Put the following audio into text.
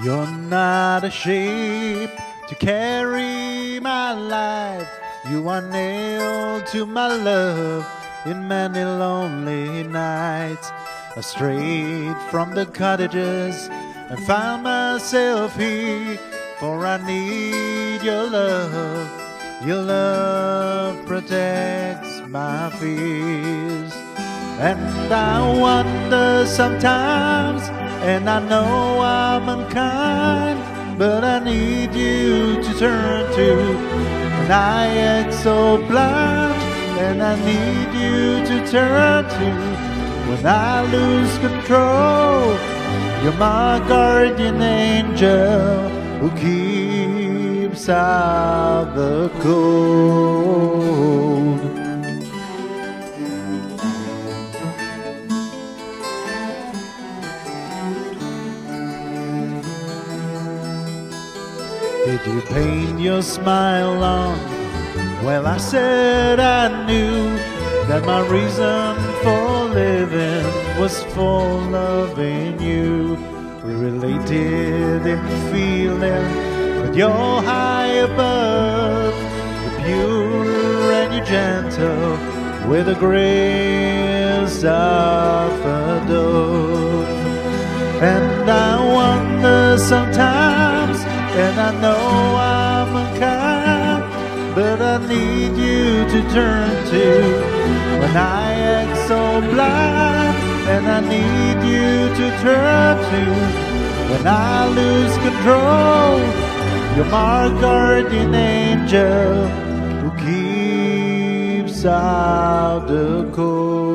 You're not a sheep to carry my life. You are nailed to my love in many lonely nights. I strayed from the cottages and found myself here, for I need your love. Your love protects my fears. And I wonder sometimes, and I know I'm unkind, but I need you to turn to. And I act so blind, and I need you to turn to. When I lose control, you're my guardian angel who keeps out the cold. Did you paint your smile on? Well, I said I knew that my reason for living was for loving you. We related in feeling, but you're high above. You're pure and you're gentle with the grace of a dove. And I wonder and I know I'm unkind, but I need you to turn to when I act so blind, and I need you to turn to when I lose control. You're my guardian angel who keeps out the cold.